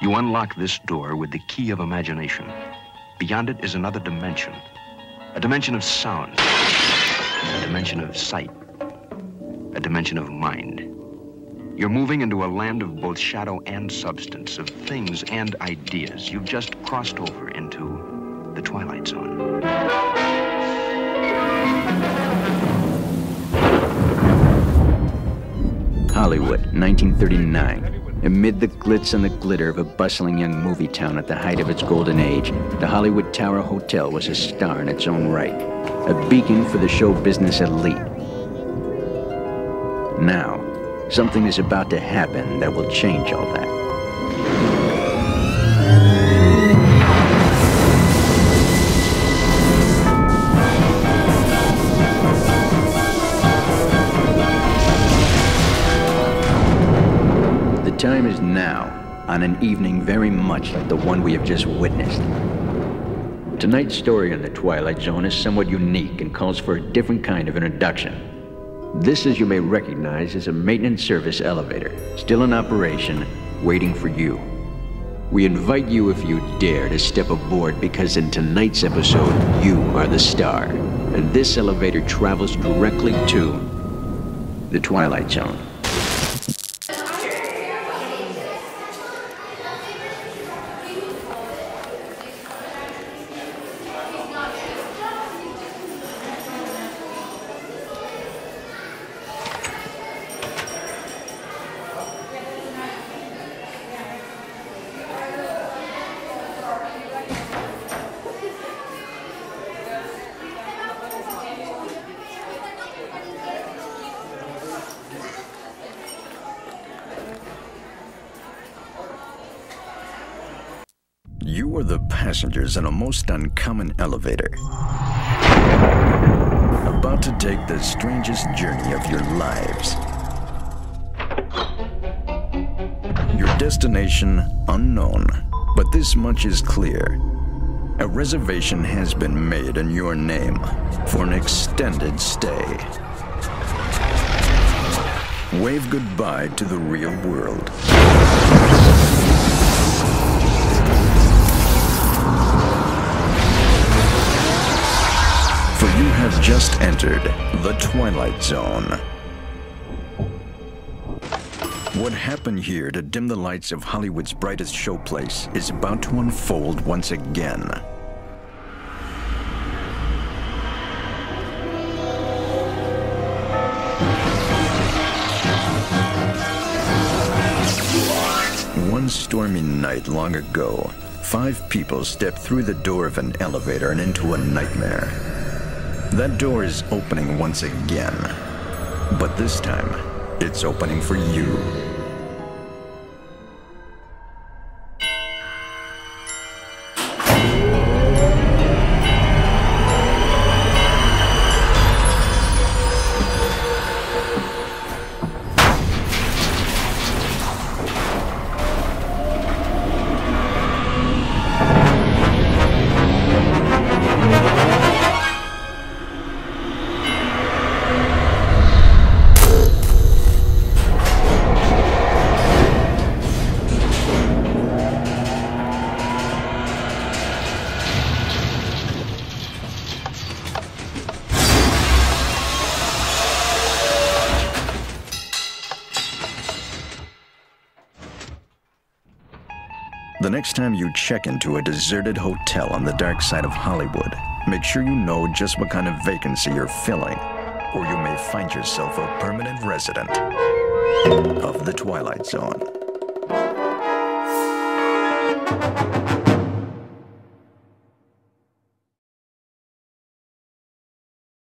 You unlock this door with the key of imagination. Beyond it is another dimension. A dimension of sound. A dimension of sight. A dimension of mind. You're moving into a land of both shadow and substance, of things and ideas. You've just crossed over into the Twilight Zone. Hollywood, 1939. Amid the glitz and the glitter of a bustling young movie town at the height of its golden age, the Hollywood Tower Hotel was a star in its own right, a beacon for the show business elite. Now, something is about to happen that will change all that. Time is now, on an evening very much like the one we have just witnessed. Tonight's story on the Twilight Zone is somewhat unique and calls for a different kind of introduction. This, as you may recognize, is a maintenance service elevator, still in operation, waiting for you. We invite you, if you dare, to step aboard because in tonight's episode, you are the star. And this elevator travels directly to the Twilight Zone. You are the passengers in a most uncommon elevator. About to take the strangest journey of your lives. Your destination unknown, but this much is clear. A reservation has been made in your name for an extended stay. Wave goodbye to the real world. Just entered the Twilight Zone. What happened here to dim the lights of Hollywood's brightest showplace is about to unfold once again. One stormy night long ago, five people stepped through the door of an elevator and into a nightmare. That door is opening once again. But this time, it's opening for you. The next time you check into a deserted hotel on the dark side of Hollywood, make sure you know just what kind of vacancy you're filling, or you may find yourself a permanent resident of the Twilight Zone.